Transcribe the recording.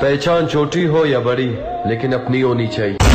पहचान छोटी हो या बड़ी लेकिन अपनी होनी चाहिए।